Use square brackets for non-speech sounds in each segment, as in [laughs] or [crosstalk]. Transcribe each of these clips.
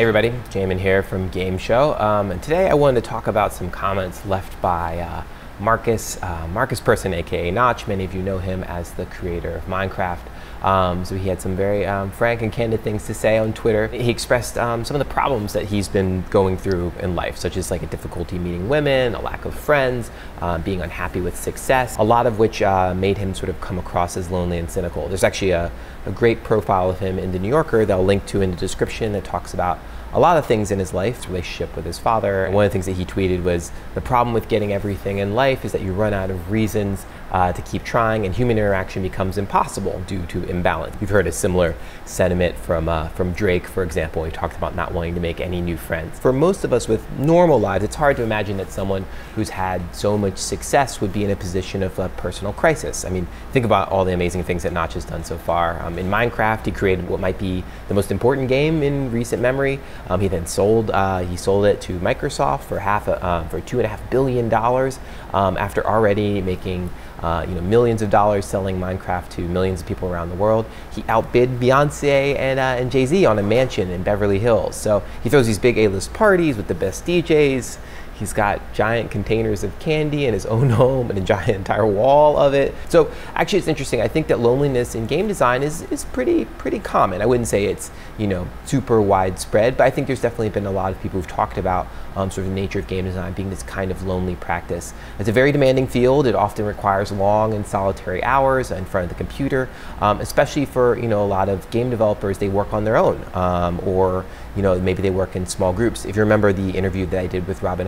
Hey everybody, Jamin here from Game Show, um, and today I wanted to talk about some comments left by uh, Markus, uh, Markus Persson, aka Notch. Many of you know him as the creator of Minecraft. Um, so he had some very um, frank and candid things to say on Twitter. He expressed um, some of the problems that he's been going through in life, such as like a difficulty meeting women, a lack of friends, uh, being unhappy with success, a lot of which uh, made him sort of come across as lonely and cynical. There's actually a, a great profile of him in the New Yorker that I'll link to in the description that talks about a lot of things in his life, his relationship with his father. And one of the things that he tweeted was the problem with getting everything in life is that you run out of reasons uh, to keep trying, and human interaction becomes impossible due to imbalance. You've heard a similar sentiment from uh, from Drake, for example. He talked about not wanting to make any new friends. For most of us with normal lives, it's hard to imagine that someone who's had so much success would be in a position of a personal crisis. I mean, think about all the amazing things that Notch has done so far. Um, in Minecraft, he created what might be the most important game in recent memory. Um, he then sold uh, he sold it to Microsoft for half a, uh, for two and a half billion dollars um, after already making uh, you know, millions of dollars selling Minecraft to millions of people around the world. He outbid Beyonce and, uh, and Jay Z on a mansion in Beverly Hills. So he throws these big A-list parties with the best DJs. He's got giant containers of candy in his own [laughs] home and a giant entire wall of it. So actually it's interesting. I think that loneliness in game design is, is pretty pretty common. I wouldn't say it's, you know, super widespread, but I think there's definitely been a lot of people who've talked about um, sort of the nature of game design being this kind of lonely practice. It's a very demanding field. It often requires long and solitary hours in front of the computer, um, especially for you know a lot of game developers. They work on their own, um, or you know maybe they work in small groups. If you remember the interview that I did with Robin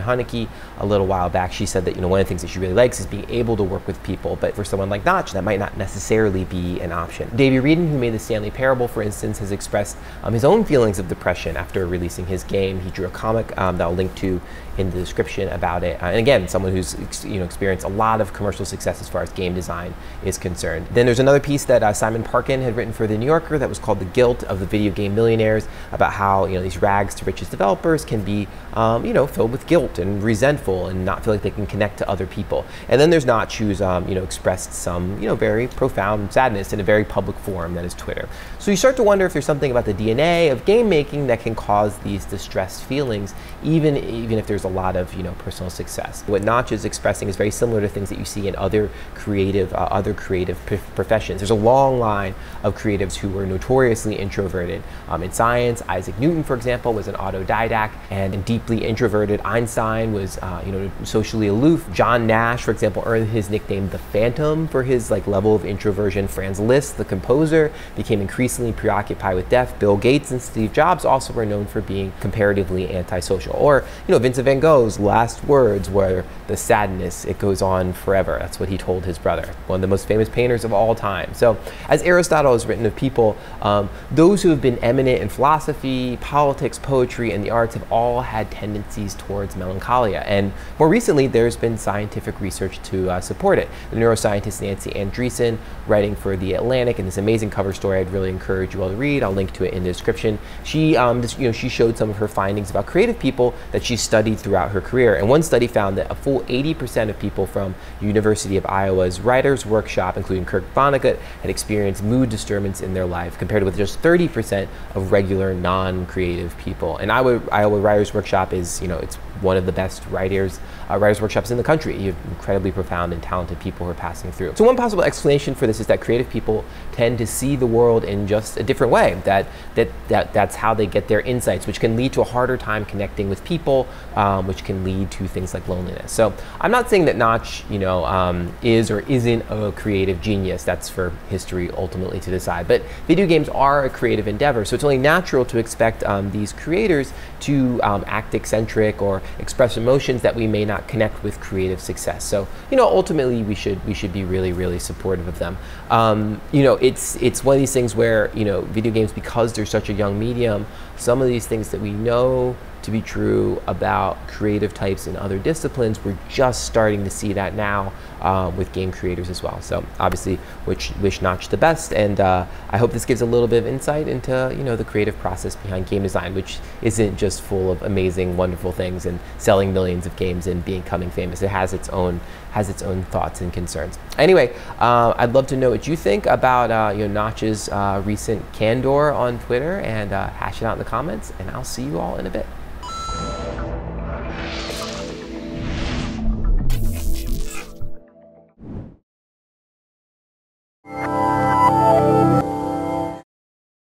A little while back, she said that you know one of the things that she really likes is being able to work with people. But for someone like Notch, that might not necessarily be an option. Davey Wreden, who made the Stanley Parable, for instance, has expressed um, his own feelings of depression after releasing his game. He drew a comic um, that I'll link to in the description about it. Uh, and again, someone who's you know experienced a lot of commercial success as far as game design is concerned. Then there's another piece that uh, Simon Parkin had written for the New Yorker that was called "The Guilt of the Video Game Millionaires," about how you know these rags to riches developers can be um, you know filled with guilt and resentful and not feel like they can connect to other people. And then there's Notch who's um, you know expressed some you know very profound sadness in a very public forum that is Twitter. So you start to wonder if there's something about the DNA of game making that can cause these distressed feelings, even even if there's a lot of you know personal success. What Notch is expressing is very similar to things that you see in other creative uh, other creative professions. There's a long line of creatives who were notoriously introverted. Um, in science, Isaac Newton, for example, was an autodidact and deeply introverted. Einstein was uh, you know socially aloof. John Nash, for example, earned his nickname the Phantom for his like level of introversion. Franz Liszt, the composer, became increasingly preoccupied with death. Bill Gates and Steve Jobs also were known for being comparatively antisocial. Or you know Vincent Van Gogh's last words were the sadness, it goes on forever. That's what he told his brother, one of the most famous painters of all time. So, as Aristotle has written of people, um, those who have been eminent in philosophy, politics, poetry, and the arts have all had tendencies towards melancholia. And more recently, there's been scientific research to uh, support it. The neuroscientist Nancy Andreasen, writing for The Atlantic, in this amazing cover story I'd really encourage you all to read. I'll link to it in the description. She, um, you know, she showed some of her findings about creative people that she studied throughout throughout her career. And one study found that a full 80% of people from University of Iowa's Writers Workshop, including Kurt Vonnegut, had experienced mood disturbance in their life, compared with just 30% of regular non-creative people. And Iowa, Iowa Writers Workshop is, you know, it's one of the best writers uh, writers workshops in the country. You have incredibly profound and talented people who are passing through. So one possible explanation for this is that creative people tend to see the world in just a different way. That that, that that's how they get their insights, which can lead to a harder time connecting with people, um, which can lead to things like loneliness. So I'm not saying that Notch, you know, um, is or isn't a creative genius. That's for history ultimately to decide. But video games are a creative endeavor, so it's only natural to expect um, these creators to um, act eccentric or express emotions that we may not connect with creative success. So you know, ultimately we should we should be really really supportive of them. Um, you know, it's it's one of these things where you know video games because they're such a young medium, some of these things that we know to be true about creative types in other disciplines. We're just starting to see that now uh, with game creators as well. So obviously, wish, wish Notch the best, and uh, I hope this gives a little bit of insight into you know the creative process behind game design, which isn't just full of amazing, wonderful things and selling millions of games and becoming famous. It has its own has its own thoughts and concerns. Anyway, uh, I'd love to know what you think about uh, you know Notch's uh, recent candor on Twitter, and uh, hash it out in the comments. And I'll see you all in a bit.